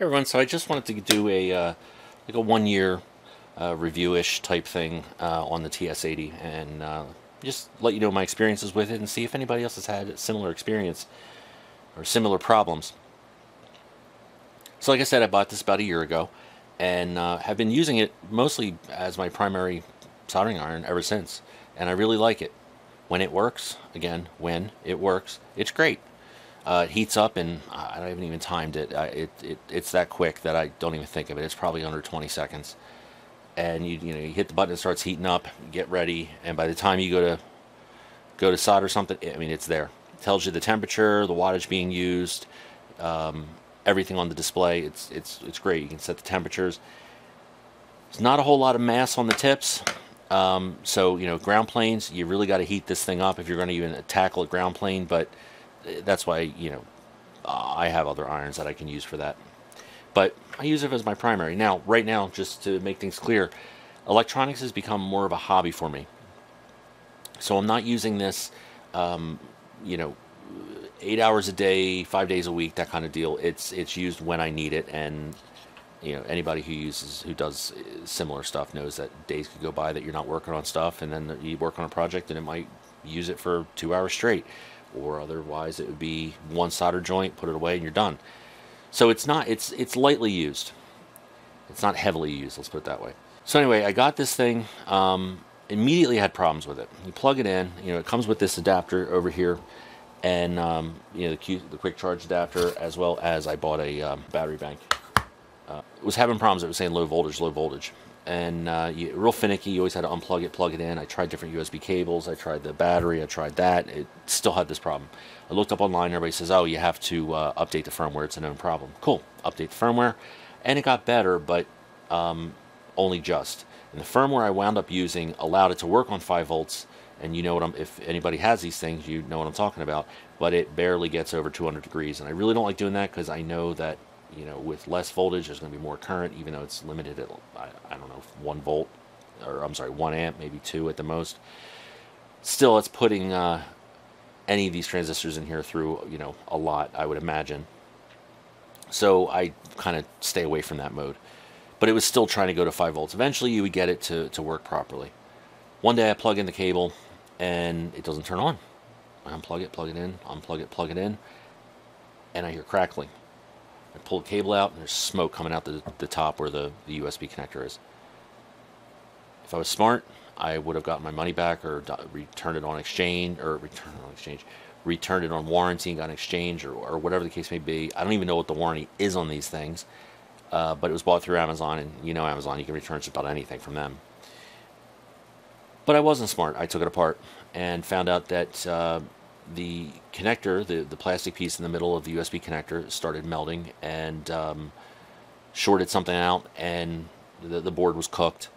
Hey everyone, so I just wanted to do a uh, like a one year uh, review-ish type thing uh, on the TS80 and uh, just let you know my experiences with it and see if anybody else has had a similar experience or similar problems. So like I said, I bought this about a year ago and uh, have been using it mostly as my primary soldering iron ever since. And I really like it. When it works, again, when it works, it's great. Uh, it heats up and I haven't even timed it. I, it, it. It's that quick that I don't even think of it. It's probably under 20 seconds. And you, you know, you hit the button, it starts heating up, get ready, and by the time you go to go to solder something, I mean, it's there. It tells you the temperature, the wattage being used, um, everything on the display. It's, it's, it's great. You can set the temperatures. It's not a whole lot of mass on the tips. Um, so, you know, ground planes, you really got to heat this thing up if you're going to even tackle a ground plane, but that's why you know I have other irons that I can use for that. But I use it as my primary. Now, right now, just to make things clear, electronics has become more of a hobby for me. So I'm not using this, um, you know, eight hours a day, five days a week, that kind of deal. It's it's used when I need it, and you know anybody who uses who does similar stuff knows that days could go by that you're not working on stuff, and then you work on a project and it might use it for two hours straight or otherwise it would be one solder joint, put it away, and you're done. So it's not, it's, it's lightly used. It's not heavily used, let's put it that way. So anyway, I got this thing, um, immediately had problems with it. You plug it in, you know, it comes with this adapter over here, and um, you know the, Q, the, quick charge adapter, as well as I bought a um, battery bank. Uh, was having problems. It was saying low voltage, low voltage and uh, you, real finicky. You always had to unplug it, plug it in. I tried different USB cables. I tried the battery. I tried that. It still had this problem. I looked up online. Everybody says, "Oh, you have to uh, update the firmware. It's a known problem." Cool. Update the firmware, and it got better, but um, only just. And the firmware I wound up using allowed it to work on 5 volts. And you know what I'm. If anybody has these things, you know what I'm talking about. But it barely gets over 200 degrees, and I really don't like doing that because I know that you know, with less voltage, there's going to be more current, even though it's limited at, I, I don't know, one volt, or I'm sorry, one amp, maybe two at the most. Still, it's putting uh, any of these transistors in here through, you know, a lot, I would imagine. So I kind of stay away from that mode. But it was still trying to go to 5 volts. Eventually, you would get it to, to work properly. One day, I plug in the cable, and it doesn't turn on. I unplug it, plug it in, unplug it, plug it in, and I hear crackling. I pull the cable out and there's smoke coming out the, the top where the, the USB connector is. If I was smart, I would have gotten my money back or returned it on exchange or returned on exchange, returned it on warranty and got an exchange or, or whatever the case may be. I don't even know what the warranty is on these things, uh, but it was bought through Amazon and you know Amazon, you can return just about anything from them. But I wasn't smart. I took it apart and found out that uh, the connector, the, the plastic piece in the middle of the USB connector started melting and um, shorted something out and the, the board was cooked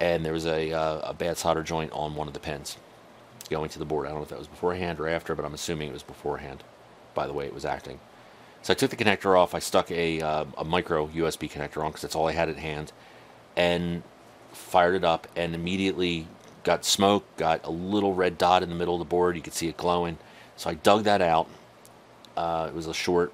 and there was a, uh, a bad solder joint on one of the pins going to the board. I don't know if that was beforehand or after, but I'm assuming it was beforehand by the way it was acting. So I took the connector off, I stuck a, uh, a micro USB connector on because that's all I had at hand and fired it up and immediately got smoke, got a little red dot in the middle of the board. You could see it glowing. So I dug that out. Uh, it was a short,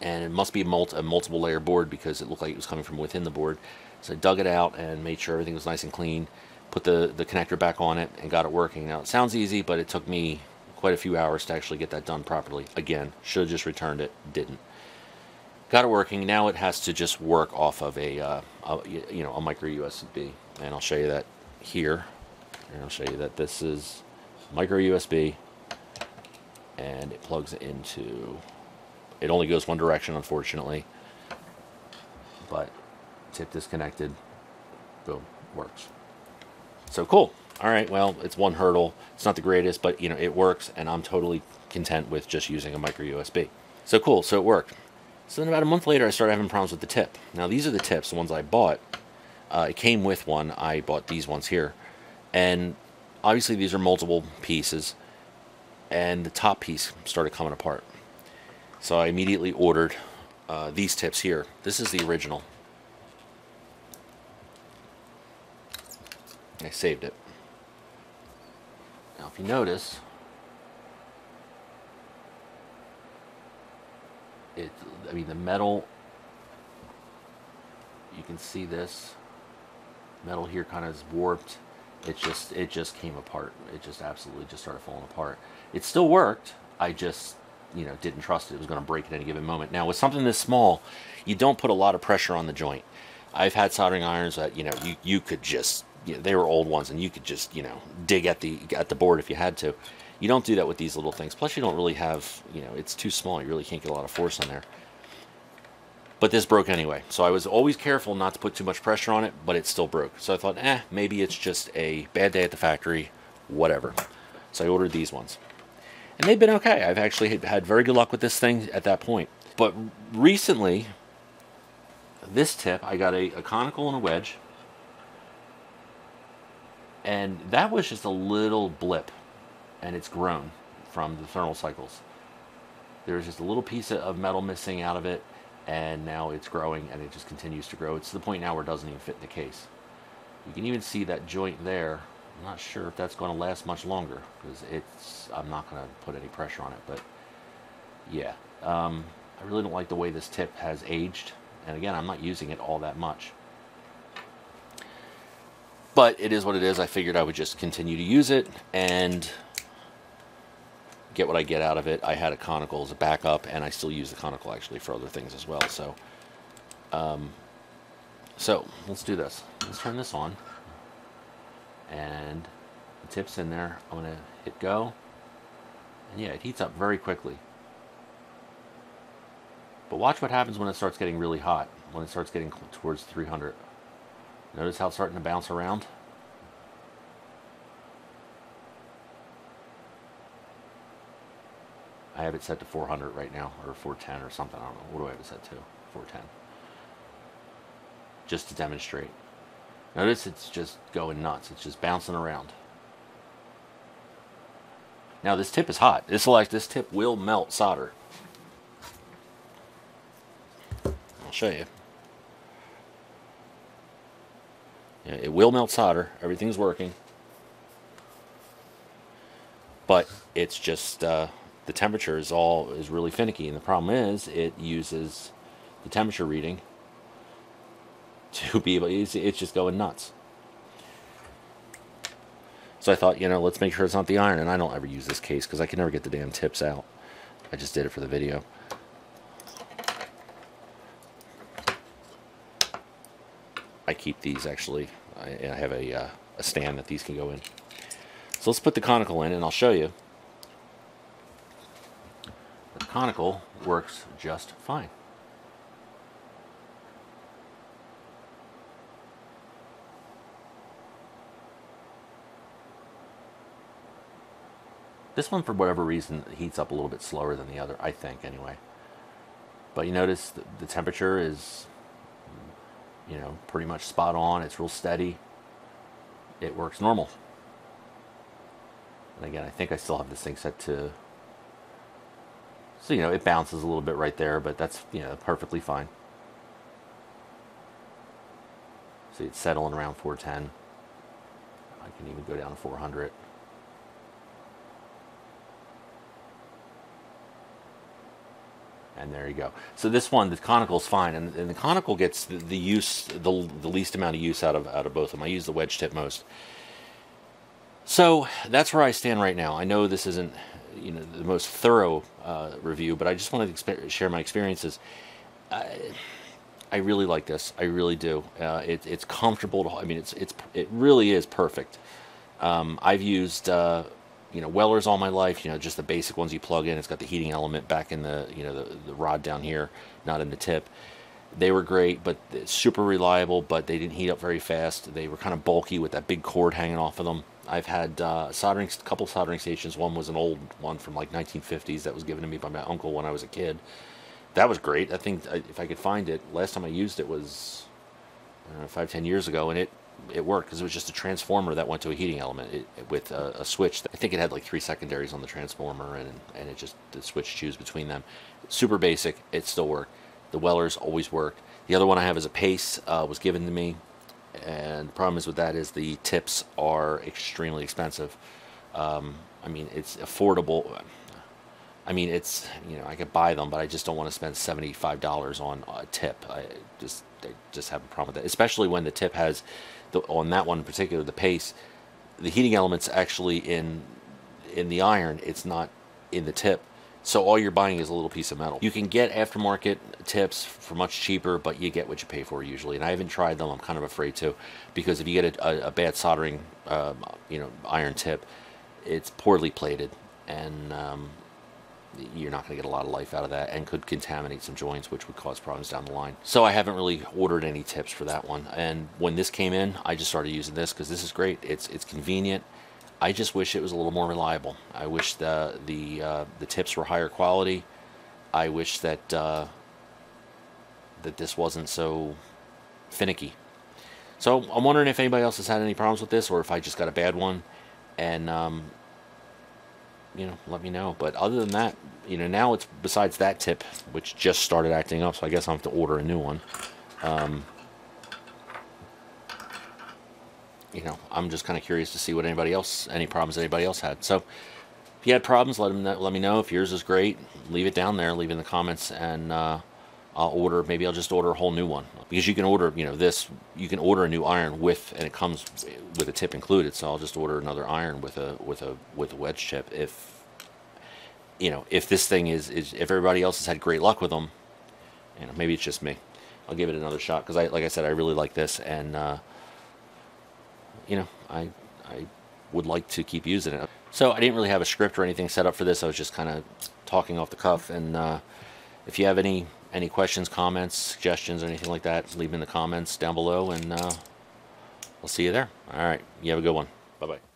and it must be a, a multiple layer board because it looked like it was coming from within the board. So I dug it out and made sure everything was nice and clean. Put the, the connector back on it and got it working. Now it sounds easy, but it took me quite a few hours to actually get that done properly. Again, should have just returned it, didn't. Got it working. Now it has to just work off of a, uh, a you know a micro USB, and I'll show you that here. And I'll show you that this is micro USB and it plugs into it only goes one direction unfortunately but tip disconnected boom works. So cool. All right well it's one hurdle. It's not the greatest but you know it works and I'm totally content with just using a micro USB so cool so it worked. So then about a month later I started having problems with the tip. Now these are the tips the ones I bought uh, it came with one. I bought these ones here. And obviously these are multiple pieces. And the top piece started coming apart. So I immediately ordered uh, these tips here. This is the original. I saved it. Now if you notice, it, I mean, the metal, you can see this metal here kind of is warped. It just, it just came apart. It just absolutely just started falling apart. It still worked. I just, you know, didn't trust it. It was going to break at any given moment. Now, with something this small, you don't put a lot of pressure on the joint. I've had soldering irons that, you know, you, you could just, you know, they were old ones and you could just, you know, dig at the, at the board if you had to. You don't do that with these little things. Plus, you don't really have, you know, it's too small. You really can't get a lot of force on there. But this broke anyway. So I was always careful not to put too much pressure on it, but it still broke. So I thought, eh, maybe it's just a bad day at the factory, whatever. So I ordered these ones. And they've been okay. I've actually had very good luck with this thing at that point. But recently, this tip, I got a, a conical and a wedge. And that was just a little blip and it's grown from the thermal cycles. There's just a little piece of metal missing out of it, and now it's growing and it just continues to grow. It's to the point now where it doesn't even fit in the case. You can even see that joint there. I'm not sure if that's going to last much longer because it's. I'm not going to put any pressure on it, but yeah, um, I really don't like the way this tip has aged. And again, I'm not using it all that much. But it is what it is. I figured I would just continue to use it and get what I get out of it. I had a conical as a backup, and I still use the conical actually for other things as well. So, um, so let's do this. Let's turn this on, and the tip's in there. I'm gonna hit go, and yeah, it heats up very quickly. But watch what happens when it starts getting really hot. When it starts getting towards 300. Notice how it's starting to bounce around. I have it set to 400 right now, or 410 or something. I don't know. What do I have it set to? 410. Just to demonstrate. Notice it's just going nuts. It's just bouncing around. Now this tip is hot. This like this tip will melt solder. I'll show you. Yeah, it will melt solder. Everything's working. But it's just uh, the temperature is all is really finicky. And the problem is it uses the temperature reading to be able it's, it's just going nuts. So I thought you know let's make sure it's not the iron. And I don't ever use this case because I can never get the damn tips out. I just did it for the video. I keep these actually. I, I have a, uh, a stand that these can go in. So let's put the conical in and I'll show you conical works just fine. This one, for whatever reason, heats up a little bit slower than the other, I think, anyway. But you notice the, temperature is, you know, pretty much spot on. It's real steady. It works normal. And again, I think I still have this thing set to so, you know, it bounces a little bit right there, but that's, you know, perfectly fine. See, it's settling around 410. I can even go down to 400. And there you go. So this one, the conical is fine, and, and the conical gets the, the use, the, the least amount of use out of out of both of them. I use the wedge tip most. So that's where I stand right now. I know this isn't you know the most thorough uh, review, but I just wanted to share my experiences. I, I really like this. I really do. Uh, it, it's comfortable. To, I mean, it's it's it really is perfect. Um, I've used uh, you know Wellers all my life. You know, just the basic ones you plug in. It's got the heating element back in the you know the, the rod down here, not in the tip. They were great, but super reliable. But they didn't heat up very fast. They were kind of bulky with that big cord hanging off of them. I've had uh, soldering, a couple soldering stations. One was an old one from like 1950s that was given to me by my uncle when I was a kid. That was great. I think if I could find it, last time I used it was know, five, ten years ago, and it it worked because it was just a transformer that went to a heating element it, it, with a, a, switch. I think it had like three secondaries on the transformer, and and it just the switch choose between them. Super basic. It still worked. The Wellers always worked. The other one I have is a Pace. Uh, was given to me and the problem is with that is the tips are extremely expensive. Um, I mean, it's affordable. I mean, it's you know I could buy them, but I just don't want to spend seventy five dollars on a tip. I just I just have a problem with that, especially when the tip has the on that one in particular the pace, the heating element's actually in in the iron. It's not in the tip. So all you're buying is a little piece of metal. You can get aftermarket tips for much cheaper, but you get what you pay for usually. And I haven't tried them. I'm kind of afraid to, because if you get a, a, a bad soldering, um, you know, iron tip, it's poorly plated, and um, you're not going to get a lot of life out of that and could contaminate some joints which would cause problems down the line so i haven't really ordered any tips for that one and when this came in i just started using this because this is great it's it's convenient i just wish it was a little more reliable i wish the the uh, the tips were higher quality i wish that uh, that this wasn't so finicky so i'm wondering if anybody else has had any problems with this or if i just got a bad one and um, you know, let me know. But other than that, you know, now it's besides that tip, which just started acting up, so I guess I'll have to order a new one. Um, you know, I'm just kind of curious to see what anybody else, any problems anybody else had. So, if you had problems, let them let me know. If yours is great, leave it down there, leave it in the comments, and uh, I'll order. Maybe I'll just order a whole new one because you can order, you know, this. You can order a new iron with, and it comes with a tip included. So I'll just order another iron with a with a with a wedge tip. If you know, if this thing is is if everybody else has had great luck with them, you know, maybe it's just me. I'll give it another shot because I, like I said, I really like this, and uh, you know, I I would like to keep using it. So I didn't really have a script or anything set up for this. I was just kind of talking off the cuff. And uh, if you have any any questions, comments, suggestions, or anything like that, leave them in the comments down below, and uh, we'll see you there. All right. You have a good one. Bye-bye.